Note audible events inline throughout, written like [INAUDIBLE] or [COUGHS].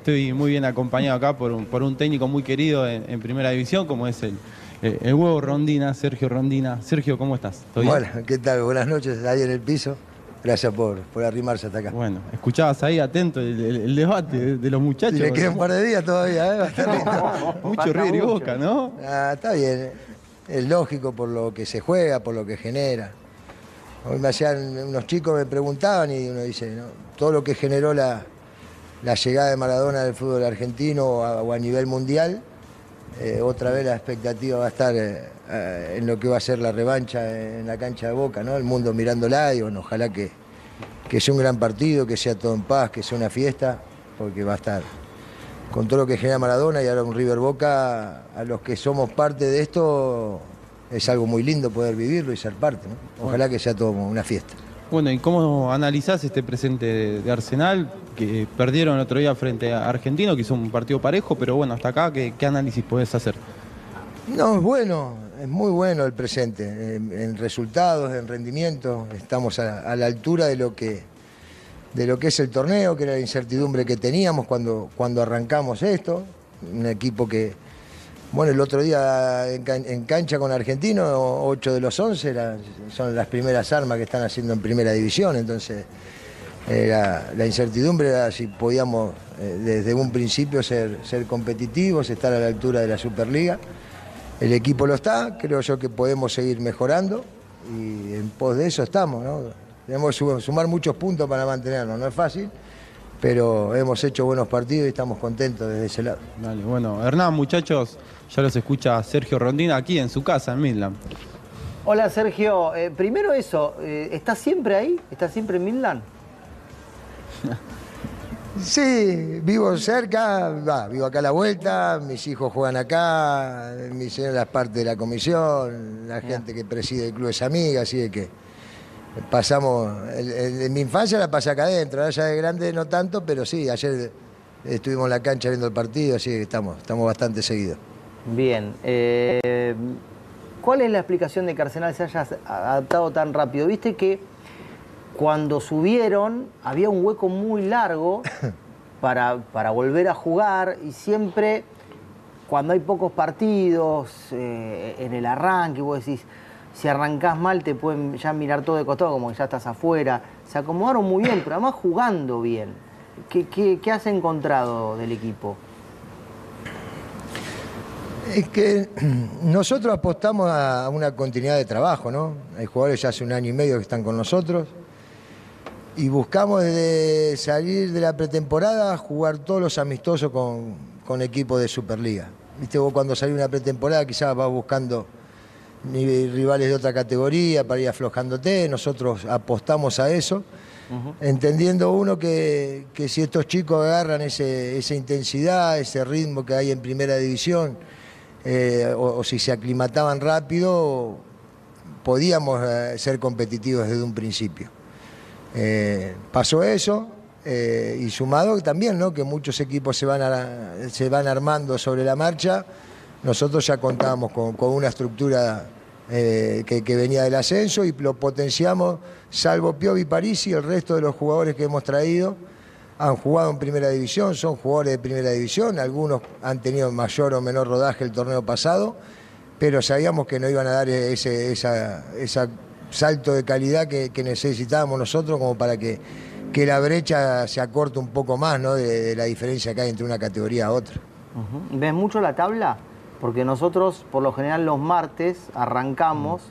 Estoy muy bien acompañado acá por un, por un técnico muy querido en, primera división, como es el, el, huevo Rondina, Sergio Rondina. Sergio, ¿cómo estás? Bueno, ¿qué tal? Buenas noches, ahí en el piso. Gracias por, por arrimarse hasta acá. Bueno, escuchabas ahí atento el, debate de, los muchachos. le quedan un par de días todavía, ¿eh? [LAUGHS] mucho River y Boca, ¿no? Ah, está bien. Es lógico por lo que se juega, por lo que genera. Hoy me hacían, unos chicos me preguntaban y uno dice, ¿no? todo lo que generó la, llegada de Maradona del fútbol argentino o a, nivel mundial, eh, otra vez la expectativa va a estar eh, eh, en lo que va a ser la revancha en la cancha de Boca, ¿no? El mundo mirándola y bueno, ojalá que, que sea un gran partido, que sea todo en paz, que sea una fiesta, porque va a estar con todo lo que genera Maradona y ahora un River Boca, a los que somos parte de esto, es algo muy lindo poder vivirlo y ser parte. Ojalá que sea todo una fiesta. Bueno, ¿y cómo analizás este presente de Arsenal? Que perdieron el otro día frente a Argentino, que hizo un partido parejo, pero bueno, hasta acá, ¿qué, análisis podés hacer? No, es bueno, es muy bueno el presente. En, resultados, en rendimiento, estamos a, la altura de lo que de lo que es el torneo, que era la incertidumbre que teníamos cuando, cuando arrancamos esto. Un equipo que, bueno, el otro día en, cancha con Argentino, 8 de los 11 son las primeras armas que están haciendo en primera división, entonces la incertidumbre era si podíamos eh, desde un principio ser, ser competitivos, estar a la altura de la Superliga. El equipo lo está, creo yo que podemos seguir mejorando y en pos de eso estamos, ¿no? Debemos sumar muchos puntos para mantenernos, no es fácil, pero hemos hecho buenos partidos y estamos contentos desde ese lado. Dale, bueno, Hernán, muchachos, ya los escucha Sergio Rondina aquí en su casa, en Midland. Hola Sergio, eh, primero eso, eh, ¿estás siempre ahí? ¿Estás siempre en Midland? [LAUGHS] Sí, vivo cerca, vivo acá a la vuelta, mis hijos juegan acá, mi señora es parte de la comisión, la gente que preside el club es amiga, así que pasamos, en mi infancia la pasé acá adentro, ya de grande no tanto, pero sí, ayer estuvimos en la cancha viendo el partido, así que estamos, estamos bastante seguidos. Bien, eh, ¿cuál es la explicación de que Arsenal se haya adaptado tan rápido? Viste que cuando subieron había un hueco muy largo [COUGHS] para, para volver a jugar y siempre cuando hay pocos partidos eh, en el arranque, vos decís, si arrancás mal te pueden ya mirar todo de costado como que ya estás afuera. Se acomodaron muy bien, pero además jugando bien. ¿Qué, qué, has encontrado del equipo? Es que [CLEARS THROAT] nosotros apostamos a una continuidad de trabajo, ¿no? Hay jugadores ya hace un año y medio que están con nosotros y buscamos desde salir de la pretemporada jugar todos los amistosos con, con equipos de Superliga. Viste, vos cuando salís una pretemporada quizás vas buscando rivales de otra categoría para ir aflojándote, nosotros apostamos a eso, entendiendo uno que, si estos chicos agarran esa intensidad, ese ritmo que hay en primera división, eh, o, si se aclimataban rápido, podíamos eh, ser competitivos desde un principio. Eh, pasó eso y sumado también ¿no? que muchos equipos se van, se van armando sobre la marcha, nosotros ya contábamos con, una estructura eh, que, venía del ascenso y lo potenciamos, salvo Piovi Parisi, el resto de los jugadores que hemos traído han jugado en primera división, son jugadores de primera división, algunos han tenido mayor o menor rodaje el torneo pasado, pero sabíamos que no iban a dar ese, esa, esa salto de calidad que, necesitábamos nosotros como para que, que, la brecha se acorte un poco más ¿no? de, la diferencia que hay entre una categoría a otra. ¿Ves mucho la tabla? Porque nosotros por lo general los martes arrancamos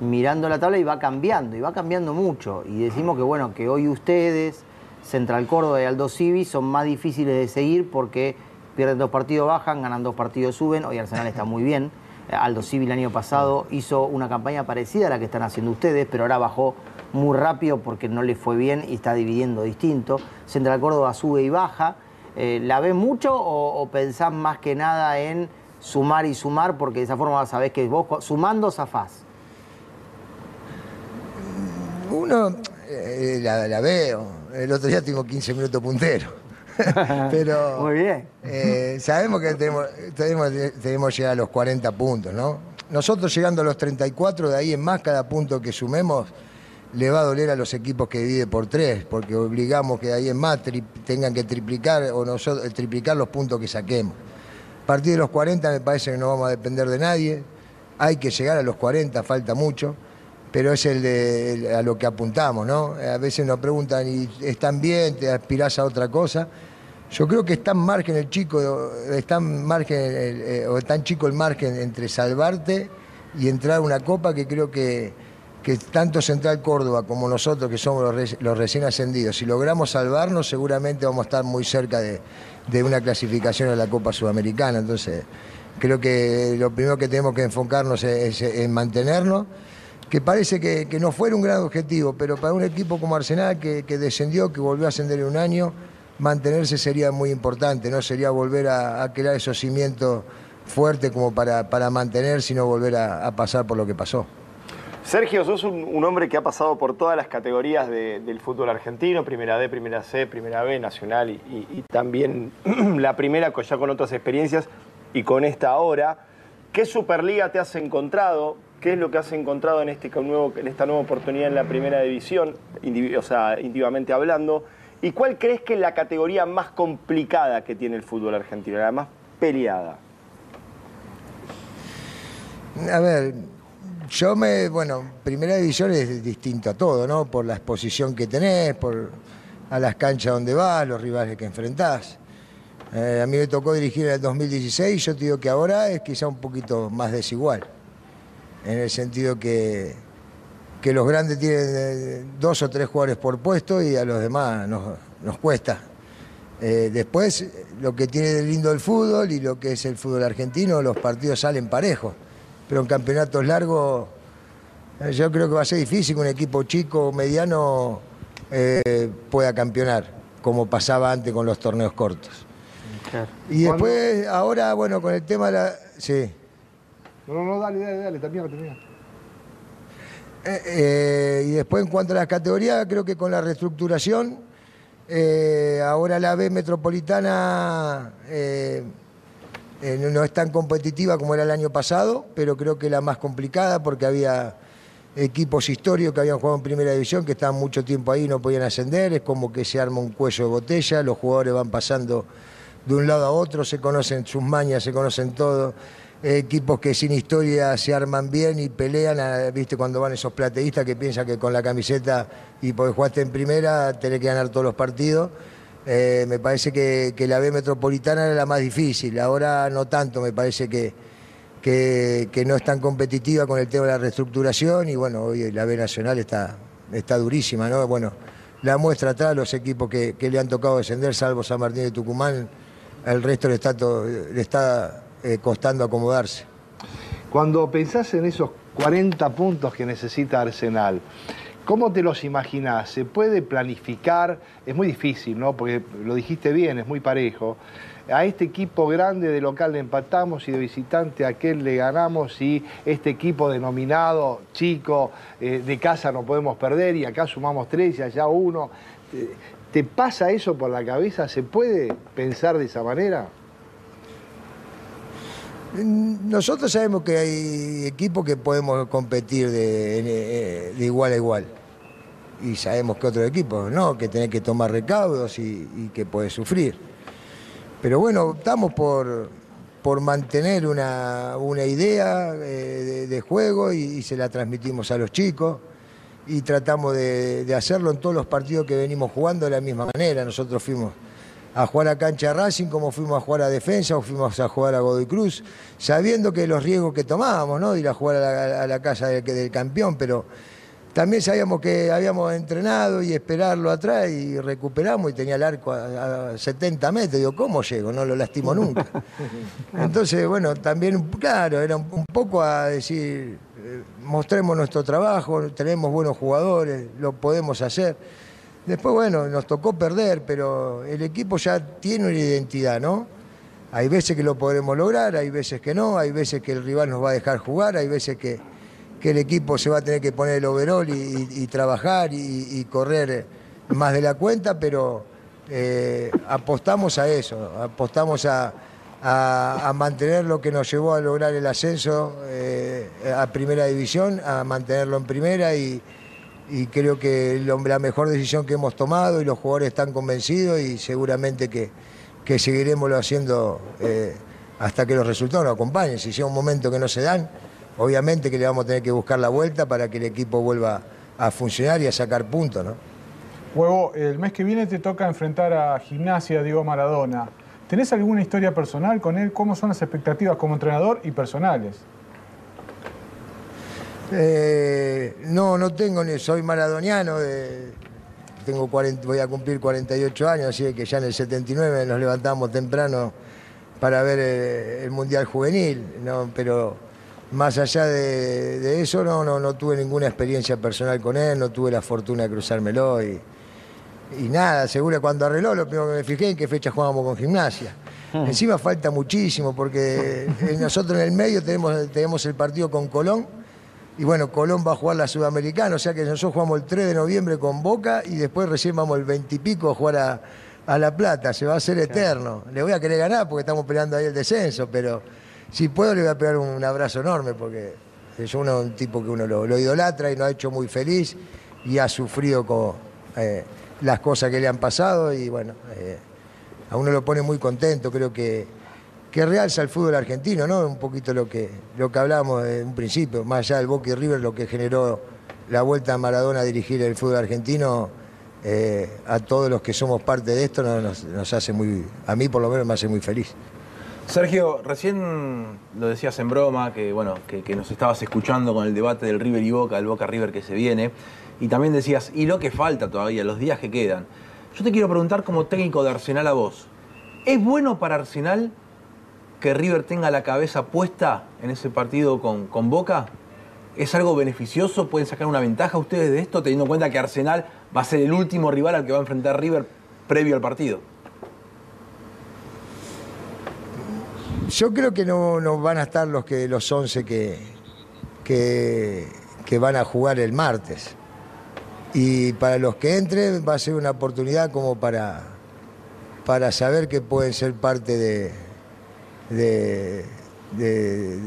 mirando la tabla y va cambiando, y va cambiando mucho. Y decimos que bueno, que hoy ustedes, Central Córdoba y Aldo Civi son más difíciles de seguir porque pierden dos partidos, bajan, ganan dos partidos, suben. Hoy Arsenal está muy bien. Aldo Civil el año pasado hizo una campaña parecida a la que están haciendo ustedes, pero ahora bajó muy rápido porque no le fue bien y está dividiendo distinto. Central Córdoba sube y baja. Eh, ¿La ves mucho o, pensás más que nada en sumar y sumar? Porque de esa forma sabés que vos sumando zafás. Uno eh, la, veo. El otro día tengo 15 minutos puntero. [LAUGHS] Pero Muy bien. Eh, sabemos que tenemos, tenemos, que llegar a los 40 puntos, ¿no? Nosotros llegando a los 34, de ahí en más cada punto que sumemos, le va a doler a los equipos que divide por tres, porque obligamos que ahí en más tengan que triplicar o nosotros triplicar los puntos que saquemos. A partir de los 40 me parece que no vamos a depender de nadie, hay que llegar a los 40, falta mucho, pero es el de, a lo que apuntamos, ¿no? A veces nos preguntan, ¿y están bien? ¿Te aspirás a otra cosa? Yo creo que está en margen el chico, está margen, eh, o tan chico el margen entre salvarte y entrar a una copa que creo que que tanto Central Córdoba como nosotros, que somos los, recién ascendidos, si logramos salvarnos, seguramente vamos a estar muy cerca de, una clasificación a la Copa Sudamericana. Entonces, creo que lo primero que tenemos que enfocarnos es, en mantenernos, que parece que, no fuera un gran objetivo, pero para un equipo como Arsenal, que, descendió, que volvió a ascender en un año, mantenerse sería muy importante, no sería volver a, crear esos cimientos fuertes como para, para mantener, sino volver a pasar por lo que pasó. Sergio, sos un, hombre que ha pasado por todas las categorías del fútbol argentino, primera D, primera C, primera B, nacional y, también [CLEARS THROAT] la primera ya con otras experiencias y con esta ahora. ¿Qué Superliga te has encontrado? ¿Qué es lo que has encontrado en, este nuevo, en esta nueva oportunidad en la primera división, o sea, íntimamente hablando? ¿Y cuál crees que es la categoría más complicada que tiene el fútbol argentino, la más peleada? A ver, yo me, bueno, primera división es distinto a todo, ¿no? Por la exposición que tenés, por a las canchas donde vas, los rivales que enfrentás. Eh, a mí me tocó dirigir en el 2016, yo te digo que ahora es quizá un poquito más desigual, en el sentido que, que los grandes tienen eh, dos o tres jugadores por puesto y a los demás nos, cuesta. Eh, después, lo que tiene de lindo el fútbol y lo que es el fútbol argentino, los partidos salen parejos pero en campeonatos largos eh, yo creo que va a ser difícil que un equipo chico o mediano eh, pueda campeonar, como pasaba antes con los torneos cortos. Y después, ahora, bueno, con el tema de la... Sí. No, no, no, dale, dale, dale, termina, termina. Eh, y después en cuanto a las categorías, creo que con la reestructuración, ahora la B metropolitana eh, no es tan competitiva como era el año pasado, pero creo que la más complicada porque había equipos históricos que habían jugado en primera división que estaban mucho tiempo ahí y no podían ascender, es como que se arma un cuello de botella, los jugadores van pasando de un lado a otro, se conocen sus mañas, se conocen todo, equipos que sin historia se arman bien y pelean, viste cuando van esos plateístas que piensan que con la camiseta y porque jugaste en primera tenés que ganar todos los partidos eh, me parece que, la B metropolitana era la más difícil, ahora no tanto, me parece que, que, no es tan competitiva con el tema de la reestructuración y bueno, hoy la B nacional está, está durísima, ¿no? Bueno, la muestra atrás, los equipos que, le han tocado descender, salvo San Martín de Tucumán, el resto le está, le está eh, costando acomodarse. Cuando pensás en esos 40 puntos que necesita Arsenal, ¿Cómo te los imaginás? ¿Se puede planificar? Es muy difícil, ¿no? Porque lo dijiste bien, es muy parejo. A este equipo grande de local le empatamos y de visitante a aquel le ganamos y este equipo denominado chico eh, de casa no podemos perder y acá sumamos tres y allá uno. ¿Te pasa eso por la cabeza? ¿Se puede pensar de esa manera? Nosotros sabemos que hay equipos que podemos competir de, igual a igual. Y sabemos que otros equipos no, que tenés que tomar recaudos y, que puedes sufrir. Pero bueno, estamos por, por mantener una, idea eh, de, juego y, se la transmitimos a los chicos y tratamos de hacerlo en todos los partidos que venimos jugando de la misma manera. Nosotros fuimos a jugar a cancha Racing como fuimos a jugar a defensa o fuimos a jugar a Godoy Cruz, sabiendo que los riesgos que tomábamos, ¿no? De ir a jugar a la, casa del, campeón, pero también sabíamos que habíamos entrenado y esperarlo atrás y recuperamos y tenía el arco a, 70 metros. Digo, ¿cómo llego? No lo lastimo nunca. [LAUGHS] Entonces, bueno, también, claro, era un, poco a decir, eh, mostremos nuestro trabajo, tenemos buenos jugadores, lo podemos hacer. Después, bueno, nos tocó perder, pero el equipo ya tiene una identidad, ¿no? Hay veces que lo podremos lograr, hay veces que no, hay veces que el rival nos va a dejar jugar, hay veces que, el equipo se va a tener que poner el overall y, trabajar y, correr más de la cuenta, pero eh, apostamos a eso, apostamos a, mantener lo que nos llevó a lograr el ascenso eh, a primera división, a mantenerlo en primera y y creo que la mejor decisión que hemos tomado y los jugadores están convencidos y seguramente que, que seguiremos lo haciendo eh, hasta que los resultados nos acompañen. Si llega un momento que no se dan, obviamente que le vamos a tener que buscar la vuelta para que el equipo vuelva a funcionar y a sacar puntos, ¿no? Huevo, el mes que viene te toca enfrentar a Gimnasia Diego Maradona. ¿Tenés alguna historia personal con él? ¿Cómo son las expectativas como entrenador y personales? Eh, no, no tengo ni, soy maradoniano, de- tengo 40 voy a cumplir 48 años, así que ya en el 79 nos levantamos temprano para ver eh, el Mundial Juvenil, ¿no? pero más allá de, de eso no, no, no tuve ninguna experiencia personal con él, no tuve la fortuna de cruzármelo y, y nada, seguro cuando arregló lo primero que me fijé en qué fecha jugábamos con gimnasia. Encima falta muchísimo porque eh, nosotros en el medio tenemos, tenemos el partido con Colón y bueno, Colón va a jugar la Sudamericana, o sea que nosotros jugamos el 3 de noviembre con Boca y después recién vamos el 20 y pico a jugar a, a La Plata, se va a hacer eterno. Le voy a querer ganar porque estamos peleando ahí el descenso, pero si puedo le voy a pegar un abrazo enorme porque es uno un tipo que uno lo, lo idolatra y nos ha hecho muy feliz y ha sufrido con eh, las cosas que le han pasado y bueno, eh, a uno lo pone muy contento, creo que, que realza el fútbol argentino, ¿no? Un poquito lo que, lo que hablábamos en un principio, más allá del Boca y River, lo que generó la vuelta a Maradona a dirigir el fútbol argentino, eh, a todos los que somos parte de esto nos, hace muy, a mí por lo menos me hace muy feliz. Sergio, recién lo decías en broma, que bueno, que, que nos estabas escuchando con el debate del River y Boca, el Boca River que se viene, y también decías, y lo que falta todavía, los días que quedan. Yo te quiero preguntar como técnico de Arsenal a vos, ¿es bueno para Arsenal que River tenga la cabeza puesta en ese partido con, con Boca? ¿Es algo beneficioso? ¿Pueden sacar una ventaja ustedes de esto, teniendo en cuenta que Arsenal va a ser el último rival al que va a enfrentar River previo al partido? Yo creo que no, no van a estar los que los 11 que, que, que van a jugar el martes. Y para los que entren va a ser una oportunidad como para, para saber que pueden ser parte de, de, de-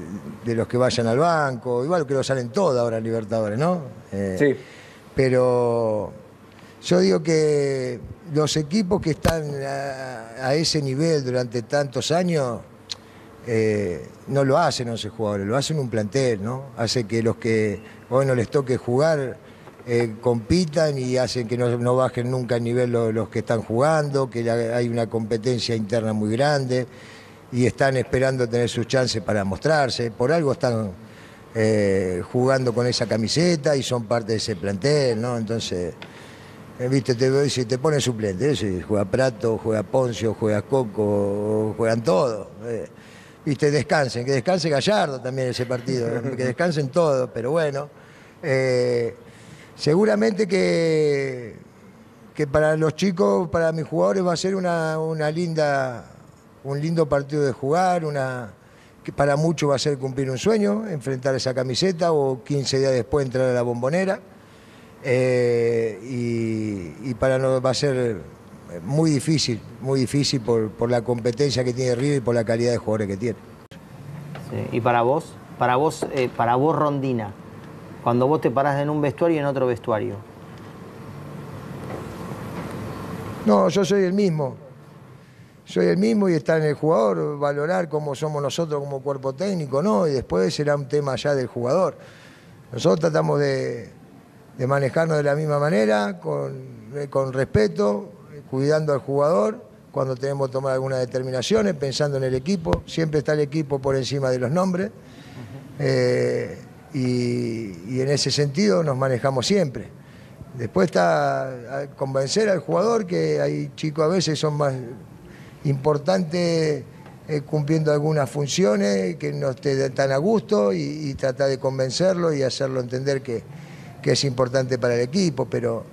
de los que vayan al banco. Igual que lo salen todos ahora en Libertadores, ¿no? Eh, Sí. Pero yo digo que los equipos que están a, a ese nivel durante tantos años eh, no lo hacen 11 jugadores, lo hacen un plantel, ¿no? Hace que los que hoy no les toque jugar eh, compitan y hacen que no, no bajen nunca el nivel lo- los, que están jugando, que la- hay una competencia interna muy grande y están esperando tener sus chances para mostrarse. Por algo están eh, jugando con esa camiseta y son parte de ese plantel, ¿no? Entonces, eh, viste, te, si te ponen suplente, ¿eh? Juega Prato, juega Poncio, juega Coco, juegan todos. eh. Viste, descansen, que descanse Gallardo también ese partido, que descansen todos, pero bueno. seguramente que, que para los chicos, para mis jugadores va a ser una, una linda, un lindo partido de jugar, una, que para muchos va a ser cumplir un sueño, enfrentar esa camiseta o 15 días después entrar a la bombonera. Eh, y, y para no va a ser muy difícil, muy difícil por, por la competencia que tiene River y por la calidad de jugadores que tiene. Sí, Y para vos, para vos, eh, para vos Rondina, cuando vos te parás en un vestuario y en otro vestuario. No, yo soy el mismo. Soy el mismo y está en el jugador valorar cómo somos nosotros como cuerpo técnico, ¿no? Y después será un tema ya del jugador. Nosotros tratamos de, de manejarnos de la misma manera, con, con respeto, cuidando al jugador cuando tenemos que tomar algunas determinaciones, pensando en el equipo. Siempre está el equipo por encima de los nombres. Eh, y, y en ese sentido nos manejamos siempre. Después está a convencer al jugador que hay chicos a veces son más importantes eh, cumpliendo algunas funciones que no esté tan a gusto y, y tratar de convencerlo y hacerlo entender que, que es importante para el equipo, pero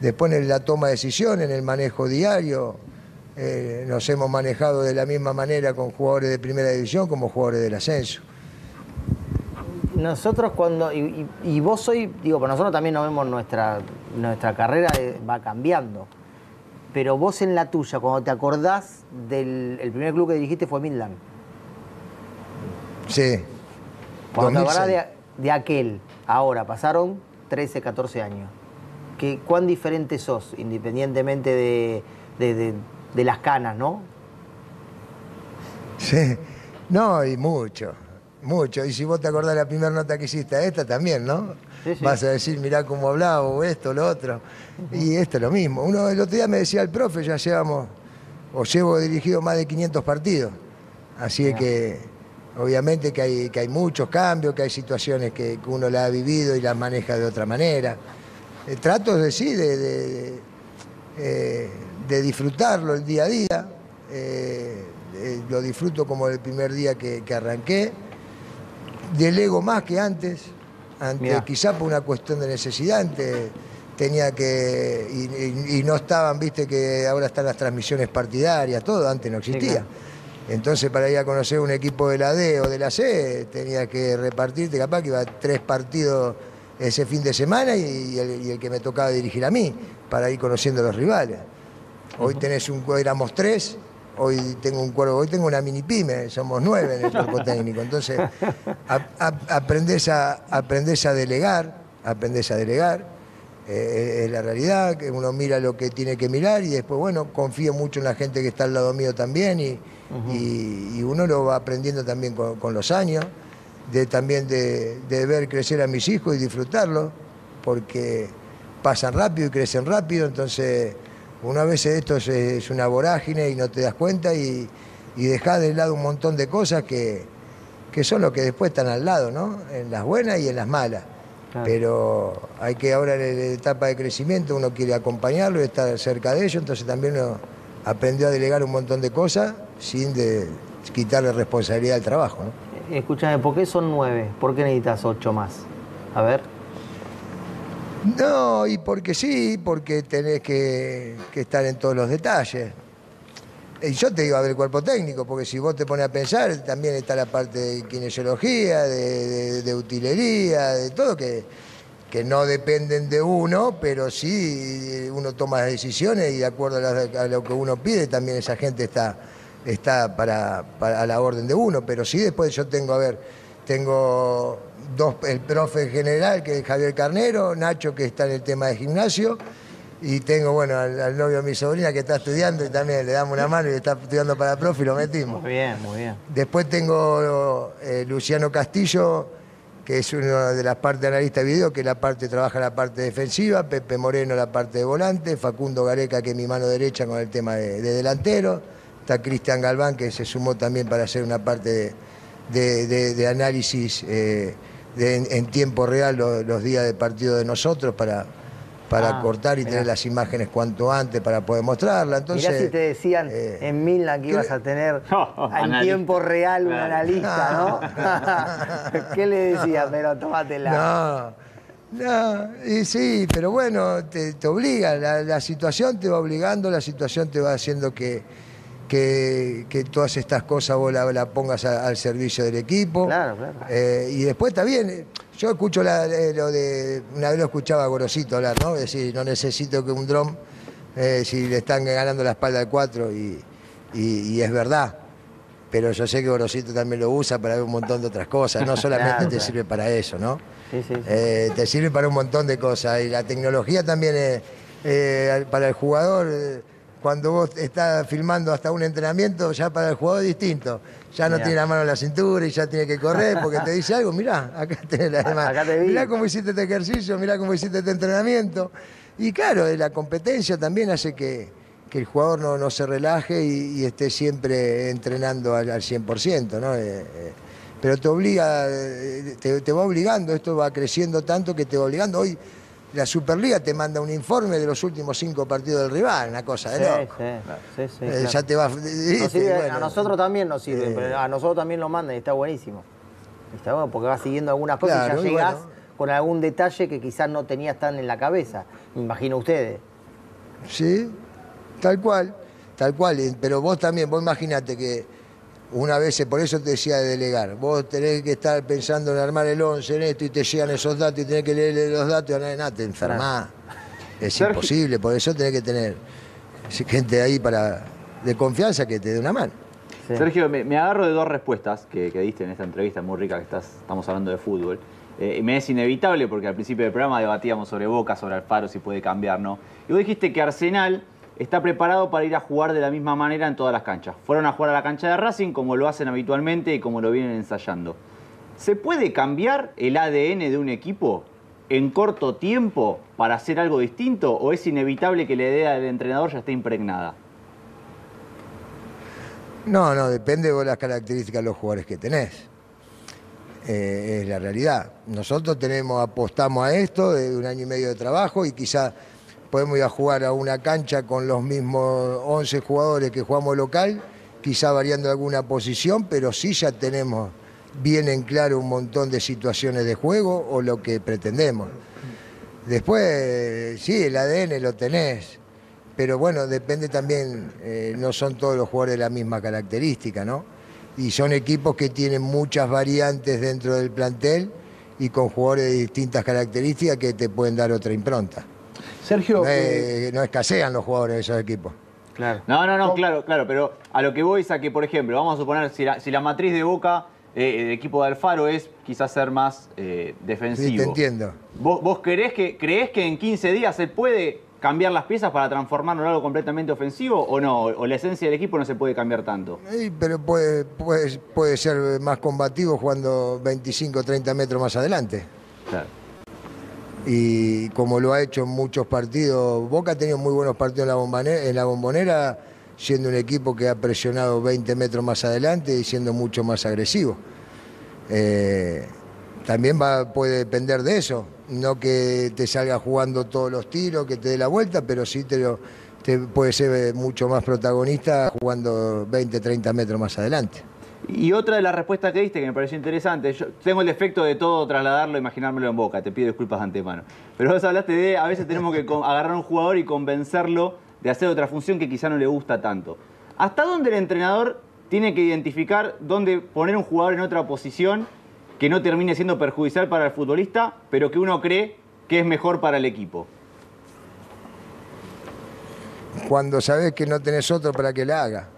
después en la toma de decisiones, en el manejo diario, eh, nos hemos manejado de la misma manera con jugadores de primera división como jugadores del ascenso. Nosotros cuando, y, vos hoy, digo, para nosotros también nos vemos nuestra, nuestra carrera eh, va cambiando. Pero vos en la tuya, cuando te acordás del el primer club que dirigiste fue Midland. Sí. Cuando te 2006. acordás de, de aquel, ahora, pasaron 13, 14 años. que, ¿cuán diferente sos, independientemente de, de- de- de las canas, no? Sí. No, y mucho, mucho. Y si vos te acordás la primera nota que hiciste esta también, ¿no? Sí, sí. Vas a decir, mirá cómo hablaba, o esto, lo otro. Y esto es lo mismo. Uno el otro día me decía el profe, ya llevamos, o llevo dirigido más de 500 partidos. Así que, obviamente que hay, que hay muchos cambios, que hay situaciones que, que uno la ha vivido y las maneja de otra manera. Eh, trato de sí, de, de- eh, de disfrutarlo el día a día. Eh, eh, lo disfruto como el primer día que, que arranqué. Delego más que antes. Mirá. quizá por una cuestión de necesidad. Antes tenía que. Y, y- y no estaban, viste, que ahora están las transmisiones partidarias, todo, antes no existía. claro. Entonces, para ir a conocer un equipo de la D o de la C, tenía que repartirte, capaz que iba a tres partidos ese fin de semana y, y el, y el que me tocaba dirigir a mí, para ir conociendo a los rivales. Hoy tenés un éramos tres, hoy tengo un cuerpo, hoy tengo una mini pyme, somos nueve en el cuerpo [LAUGHS] técnico. Entonces, a- a- aprendés, a, aprendés a delegar, aprendés a delegar. eh, es la realidad, que uno mira lo que tiene que mirar y después, bueno, confío mucho en la gente que está al lado mío también y, y- y uno lo va aprendiendo también con, con los años, de también de, de ver crecer a mis hijos y disfrutarlo, porque pasan rápido y crecen rápido, entonces una vez esto es, es una vorágine y no te das cuenta y, y dejás de lado un montón de cosas que, que son lo que después están al lado, ¿no? En las buenas y en las malas. Claro. Pero hay que ahora en la etapa de crecimiento uno quiere acompañarlo y estar cerca de ellos, entonces también uno aprendió a delegar un montón de cosas sin de quitarle responsabilidad al trabajo, ¿no? Escúchame, ¿por qué son nueve? ¿Por qué necesitas ocho más? A ver. No, y porque sí, porque tenés que, estar en todos los detalles. Y yo te digo a ver el cuerpo técnico, porque si vos te pones a pensar, también está la parte de kinesiología, de, utilería, de todo, que, que no dependen de uno, pero sí uno toma decisiones y de acuerdo a, lo que uno pide, también esa gente está, está para- a la orden de uno. Pero sí después yo tengo, a ver, tengo dos, el profe general, que es Javier Carnero, Nacho, que está en el tema de gimnasio, y tengo, bueno, al, al novio de mi sobrina que está estudiando y también le damos una mano y está estudiando para profe y lo metimos. Muy bien, muy bien. Después tengo eh, Luciano Castillo, que es una de las partes de analista de video, que la parte trabaja la parte defensiva, Pepe Moreno la parte de volante, Facundo Gareca, que es mi mano derecha con el tema de, de delantero, está Cristian Galván, que se sumó también para hacer una parte de, análisis eh, en, en tiempo real lo- los días de partido de nosotros para, para Ah, cortar y mirá. tener las imágenes cuanto antes para poder mostrarla. Entonces, Mirá si te decían eh, en Milán que ibas a tener No, [LAUGHS] en tiempo real un analista, ¿no? [LAUGHS] ¿Qué le decías? Pero tómatela. No, no, y sí, pero bueno, te, te obliga, la, la situación te va obligando, la situación te va haciendo que, que, que todas estas cosas vos la, la pongas a- al servicio del equipo. Claro, claro. Eh, y después está bien, yo escucho la- eh, lo de, una vez lo escuchaba a Gorosito hablar, ¿no? Es decir, no necesito que un dron, eh, si le están ganando la espalda al 4 y, y- y es verdad. Pero yo sé que Gorosito también lo usa para ver un montón de otras cosas, no [LAUGHS] solamente Claro, te claro. sirve para eso, ¿no? Sí, sí, sí. Eh, te sirve para un montón de cosas. Y la tecnología también es para el jugador. Cuando vos estás filmando hasta un entrenamiento, ya para el jugador es distinto. Ya no Mirá. tiene la mano en la cintura y ya tiene que correr porque te dice algo. Mirá, acá [LAUGHS] tenés la demás. Acá te vi. Mirá cómo hiciste este ejercicio, mirá cómo hiciste este entrenamiento. Y claro, la competencia también hace que, que el jugador no, no se relaje y, y esté siempre entrenando al, al 100%, ¿no? Eh, eh, pero te obliga, eh, te, te va obligando, esto va creciendo tanto que te va obligando. Hoy la Superliga te manda un informe de los últimos cinco partidos del rival, una cosa de Sí, loco. sí, sí, sí, Eh, claro. Ya te va. ¿viste? sirve- Bueno, a nosotros también nos sirve, eh, pero a nosotros también lo mandan y está buenísimo. Está bueno porque vas siguiendo algunas cosas Claro, y ya bueno. con algún detalle que quizás no tenías tan en la cabeza. Me imagino ustedes. Sí, tal cual, tal cual. Pero vos también, vos imaginate que una vez, por eso te decía de delegar, vos tenés que estar pensando en armar el 11 en esto y te llegan esos datos y tenés que leer los datos y nada, te enfermás. Es Sergio- imposible, por eso tenés que tener gente ahí para de confianza que te dé una mano. Sí. Sergio, me, me agarro de dos respuestas que, que diste en esta entrevista muy rica que estás, estamos hablando de fútbol. eh, me es inevitable porque al principio del programa debatíamos sobre Boca, sobre Alfaro, si puede cambiar, ¿no? Y vos dijiste que Arsenal está preparado para ir a jugar de la misma manera en todas las canchas. Fueron a jugar a la cancha de Racing como lo hacen habitualmente y como lo vienen ensayando. ¿Se puede cambiar el ADN de un equipo en corto tiempo para hacer algo distinto o es inevitable que la idea del entrenador ya esté impregnada? No, no, depende de las características de los jugadores que tenés. Eh, es la realidad. Nosotros tenemos, apostamos a esto de un año y medio de trabajo y quizá podemos ir a jugar a una cancha con los mismos 11 jugadores que jugamos local, quizá variando alguna posición, pero sí ya tenemos bien en claro un montón de situaciones de juego o lo que pretendemos. Después, sí, el ADN lo tenés, pero bueno, depende también, eh, no son todos los jugadores de la misma característica, ¿no? Y son equipos que tienen muchas variantes dentro del plantel y con jugadores de distintas características que te pueden dar otra impronta. Sergio, No, eh, no escasean los jugadores de esos equipos. Claro. No, no, no, claro, claro, pero a lo que voy es a que, por ejemplo, vamos a suponer, si la, si la matriz de Boca, eh, el equipo de Alfaro es quizás ser más eh, defensivo. Sí, te entiendo. ¿Vos, vos creés, que, creés que en 15 días se puede cambiar las piezas para transformarlo en algo completamente ofensivo o no? ¿O la esencia del equipo no se puede cambiar tanto? Sí, pero puede, puede, puede ser más combativo jugando 25 30 metros más adelante. Claro. Y como lo ha hecho en muchos partidos, Boca ha tenido muy buenos partidos en la, bombonera, siendo un equipo que ha presionado 20 metros más adelante y siendo mucho más agresivo. Eh, también puede depender de eso, no que te salga jugando todos los tiros, que te dé la vuelta, pero sí te puede ser mucho más protagonista jugando 20, 30 metros más adelante. Y otra de las respuestas que diste que me pareció interesante, yo tengo el defecto de todo trasladarlo, imaginármelo en boca, te pido disculpas de antemano. Pero vos hablaste de, a veces tenemos que con- agarrar a un jugador y convencerlo de hacer otra función que quizá no le gusta tanto. ¿Hasta dónde el entrenador tiene que identificar dónde poner un jugador en otra posición que no termine siendo perjudicial para el futbolista, pero que uno cree que es mejor para el equipo? Cuando sabés que no tenés otro para que la haga.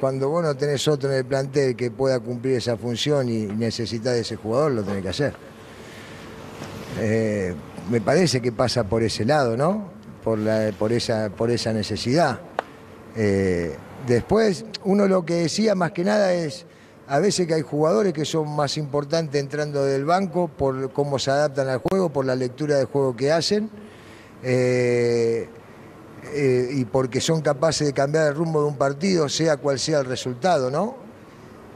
Cuando vos no tenés otro en el plantel que pueda cumplir esa función y necesitas de ese jugador, lo tenés que hacer. Eh, me parece que pasa por ese lado, ¿no? Por, esa, por esa necesidad. Eh, después, uno lo que decía más que nada es, a veces que hay jugadores que son más importantes entrando del banco por cómo se adaptan al juego, por la lectura de juego que hacen. Eh, eh, y porque son capaces de cambiar el rumbo de un partido, sea cual sea el resultado, ¿no?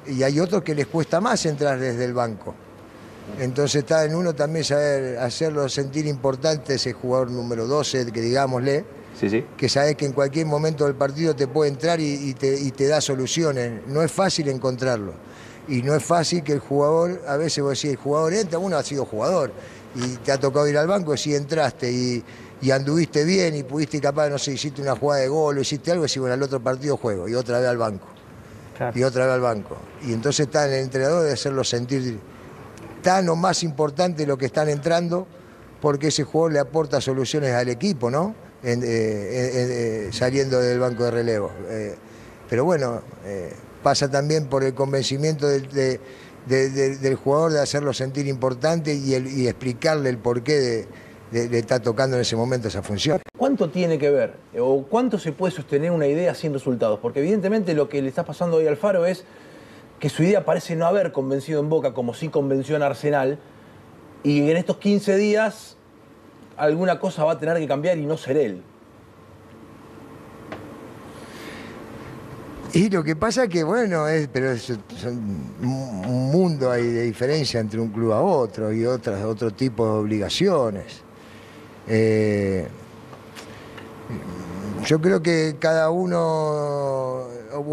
Y hay otros que les cuesta más entrar desde el banco. Entonces está en uno también saber hacerlo sentir importante ese jugador número 12, que digámosle, Sí, sí. que sabes que en cualquier momento del partido te puede entrar y, y te, y te da soluciones. No es fácil encontrarlo. Y no es fácil que el jugador, a veces vos decís, el jugador entra, uno ha sido jugador y te ha tocado ir al banco y si entraste y, y anduviste bien y pudiste capaz, no sé, hiciste una jugada de gol o hiciste algo, y decís, bueno, al otro partido juego y otra vez al banco. Claro. Y otra vez al banco. Y entonces está en el entrenador de hacerlo sentir tan o más importante lo que están entrando, porque ese jugador le aporta soluciones al equipo, ¿no? En- eh, eh, eh, saliendo del banco de relevo. Eh, pero bueno, pasa también por el convencimiento del, de- de- de- del jugador de hacerlo sentir importante y, el- y explicarle el porqué de, le está tocando en ese momento esa función. ¿Cuánto tiene que ver o cuánto se puede sostener una idea sin resultados? Porque evidentemente lo que le está pasando hoy al Faro es que su idea parece no haber convencido en Boca como sí convenció en Arsenal y en estos 15 días alguna cosa va a tener que cambiar y no ser él. Y lo que pasa es que, bueno, es, pero es un mundo hay de diferencia entre un club a otro y otras, otro tipo de obligaciones. Eh, yo creo que cada uno,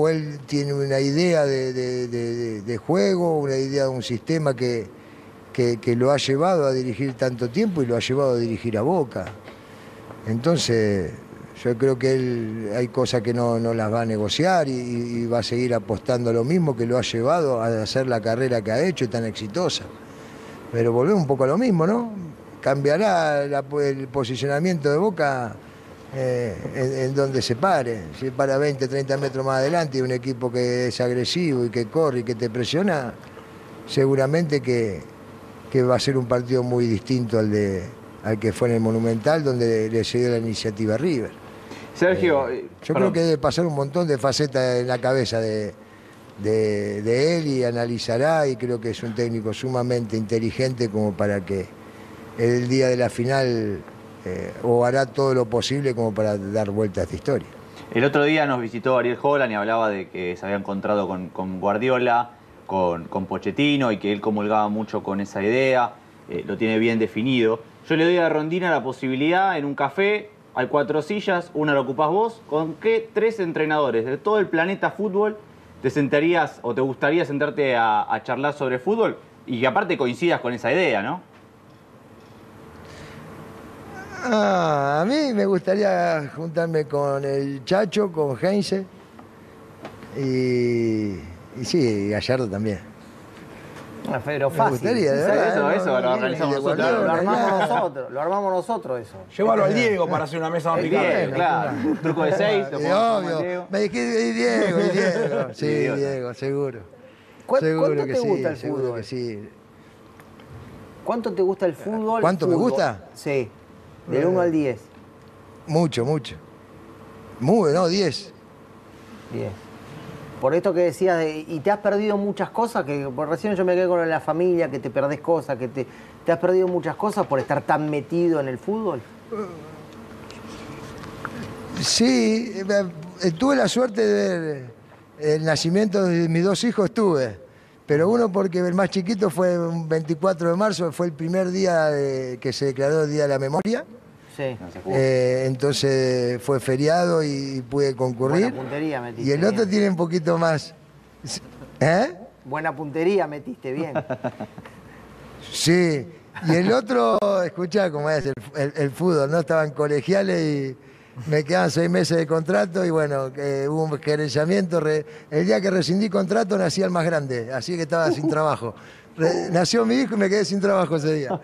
él tiene una idea de, juego, una idea de un sistema que, que- lo ha llevado a dirigir tanto tiempo y lo ha llevado a dirigir a Boca. Entonces, yo creo que él hay cosas que no, no las va a negociar y va a seguir apostando a lo mismo que lo ha llevado a hacer la carrera que ha hecho y tan exitosa. Pero volvemos un poco a lo mismo, ¿no? Cambiará la- el posicionamiento de Boca eh, en, en donde se pare. Si para 20, 30 metros más adelante y un equipo que es agresivo y que corre y que te presiona, seguramente que, que va a ser un partido muy distinto al, de, al que fue en el Monumental, donde le cedió la iniciativa a River. Sergio, eh, Yo perdón. creo que debe pasar un montón de facetas en la cabeza de, de- de él y analizará y creo que es un técnico sumamente inteligente como para que el día de la final eh, o hará todo lo posible como para dar vuelta a esta historia. El otro día nos visitó Ariel Holland y hablaba de que se había encontrado con, Guardiola, con, Pochettino y que él comulgaba mucho con esa idea, eh, lo tiene bien definido. Yo le doy a Rondina la posibilidad en un café, hay cuatro sillas, una la ocupás vos, ¿con qué tres entrenadores de todo el planeta fútbol te sentarías o te gustaría sentarte a charlar sobre fútbol y que aparte coincidas con esa idea, ¿no? Ah, a mí me gustaría juntarme con el Chacho, con Heinze y, y sí, Gallardo también. Ah, Pero Me fácil. gustaría, de Sí, verdad, eso, no, eso, lo no, organizamos de nosotros. Lo armamos nosotros, lo armamos nosotros eso. Llévalo al Diego para hacer una mesa más El picante. Claro. Truco de seis, lo Y ponemos Diego. me dijiste y Diego, y Diego. [LAUGHS] Sí. Diego, seguro. ¿Cuán- Seguro ¿Cuánto que te sí, gusta el seguro fútbol? que sí. ¿Cuánto te gusta el fútbol? ¿Cuánto me Fútbol. gusta? Sí, del Eh. 1 al 10. Mucho, mucho. Muy, no, 10. 10. Por esto que decías, de- y te has perdido muchas cosas, que por recién yo me quedé con la familia, que te perdés cosas, que te, te has perdido muchas cosas por estar tan metido en el fútbol. Sí, eh, tuve la suerte de ver el nacimiento de mis dos hijos, tuve. Pero uno porque el más chiquito fue un 24 de marzo, fue el primer día de- que se declaró el Día de la Memoria. Sí. Eh, entonces fue feriado y, pude concurrir. Buena puntería metiste. Y el otro bien. tiene un poquito más. ¿Eh? Buena puntería metiste bien. Sí. Y el otro, escuchá cómo es el, el- el fútbol, ¿no? Estaban colegiales y me quedaban seis meses de contrato y bueno, que hubo un gerenciamiento. re- el día que rescindí contrato nací el más grande, así que estaba sin trabajo. Re- nació mi hijo y me quedé sin trabajo ese día.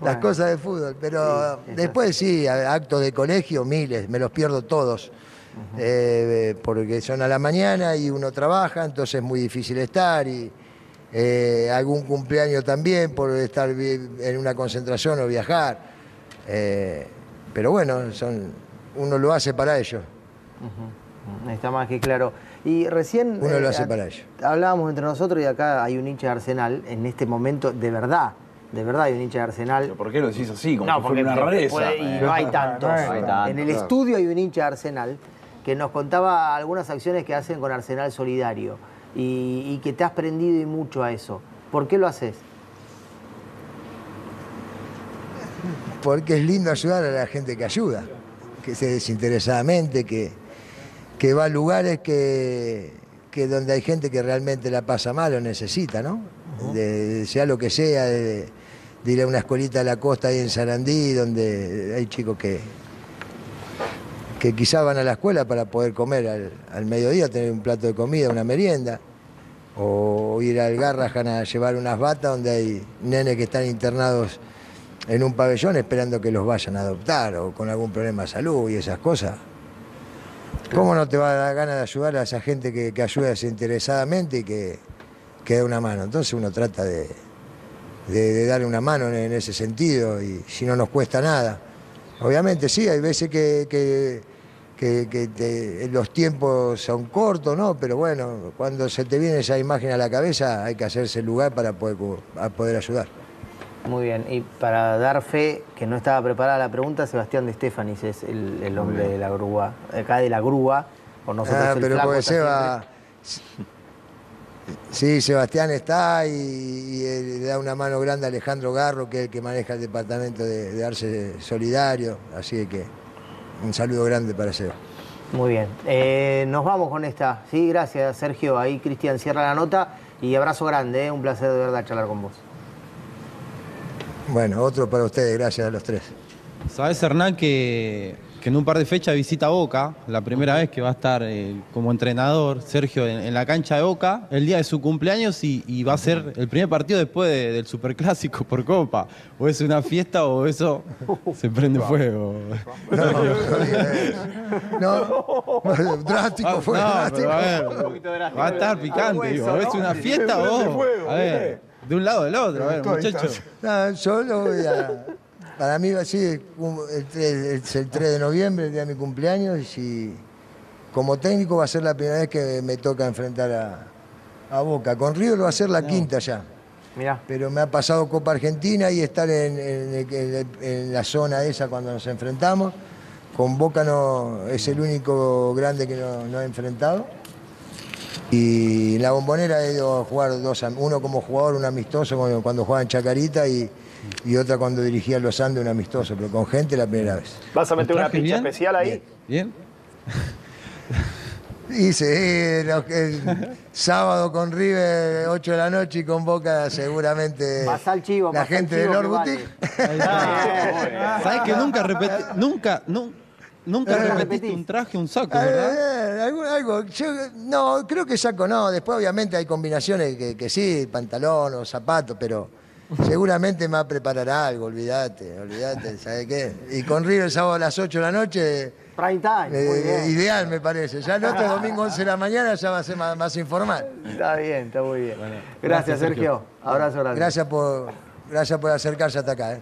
Las cosas de fútbol. Pero Sí, después sí, actos de colegio, miles, me los pierdo todos. Eh, porque son a la mañana y uno trabaja, entonces es muy difícil estar y eh, algún cumpleaños también por estar en una concentración o viajar. Eh, pero bueno, son, uno lo hace para ello. Está más que claro. Y recién. Uno lo eh, hace para ello. Hablábamos entre nosotros y acá hay un hincha de Arsenal en este momento, de verdad. De verdad hay un hincha de Arsenal. ¿Por qué lo decís así? Como No, porque una rareza. puede- y no hay tantos. No hay tantos, en el claro. estudio hay un hincha de Arsenal que nos contaba algunas acciones que hacen con Arsenal Solidario y, y que te has prendido y mucho a eso. ¿Por qué lo haces? Porque es lindo ayudar a la gente que ayuda, que se desinteresadamente, que, que va a lugares que, que donde hay gente que realmente la pasa mal o necesita, ¿no? De- sea lo que sea, de, de ir a una escuelita de la costa ahí en Sarandí, donde hay chicos que, que quizás van a la escuela para poder comer al, al mediodía, tener un plato de comida, una merienda, o ir al Garrahan a llevar unas batas donde hay nenes que están internados en un pabellón esperando que los vayan a adoptar o con algún problema de salud y esas cosas. ¿Cómo no te va a dar ganas de ayudar a esa gente que, que ayuda desinteresadamente y que, que da una mano? Entonces uno trata de, de- de darle una mano en, ese sentido y si no nos cuesta nada. Obviamente sí, hay veces que, que- que- los tiempos son cortos, ¿no? Pero bueno, cuando se te viene esa imagen a la cabeza hay que hacerse lugar para poder, cu- a poder ayudar. Muy bien, y para dar fe que no estaba preparada la pregunta, Sebastián de Estefanis es el, el hombre de la grúa, acá de la grúa, por nosotros Ah, el pero flaco Seba. Sí, Sebastián está y, y, le da una mano grande a Alejandro Garro, que es el que maneja el departamento de, de Arce Solidario. Así que un saludo grande para Seba. Muy bien, Eh, nos vamos con esta. Sí, gracias Sergio. Ahí Cristian cierra la nota y abrazo grande, ¿eh? un placer de verdad charlar con vos. Bueno, otro para ustedes, gracias a los tres. Sabes, Hernán, que, que en un par de fechas visita Boca, la primera vez que va a estar eh, como entrenador Sergio en, en la cancha de Boca, el día de su cumpleaños y, y va a ser el primer partido después de- del Superclásico por Copa. O es una fiesta o eso se prende fuego. No, no, no, drástico fue, Ah, no, drástico. a ver, va a estar picante, digo. ¿Es una fiesta o? A ver, de un lado o del otro, a ver, muchachos. No, yo lo voy a. Para mí va así, el, es el 3 de noviembre, el día de mi cumpleaños, y como técnico va a ser la primera vez que me toca enfrentar a, a Boca. Con River va a ser la quinta ya. Mirá. Pero me ha pasado Copa Argentina y estar en, en- en- en la zona esa cuando nos enfrentamos. Con Boca no es el único grande que no, no he enfrentado. Y en la bombonera he ido a jugar dos, uno como jugador, un amistoso cuando, cuando jugaba en Chacarita y, y otra cuando dirigía Los Andes, un amistoso, pero con gente la primera vez. ¿Vas a meter ¿Los una pincha bien? especial ahí? ¿Bien? Que- el sábado con River, 8 de la noche y con Boca seguramente chivo, la gente de chivo Lord que vale. Boutique. Ahí está. ¿Sabes que nunca repetí, nunca, nu- nunca Nunca repetiste repetís. un traje, un saco, verdad? eh, algo, algo. Yo, no, creo que saco no. Después, obviamente, hay combinaciones que, que sí, pantalón o zapato, pero seguramente me va a preparar algo, olvídate, olvídate, ¿sabes qué? Y con River el sábado a las 8 de la noche, Prime time, eh, muy bien. ideal me parece. Ya el otro domingo 11 de la mañana ya va a ser más, más informal. Está bien, está muy bien. gracias, gracias, Sergio. Sergio. Abrazo grande. Gracias por, gracias por acercarse hasta acá. ¿eh?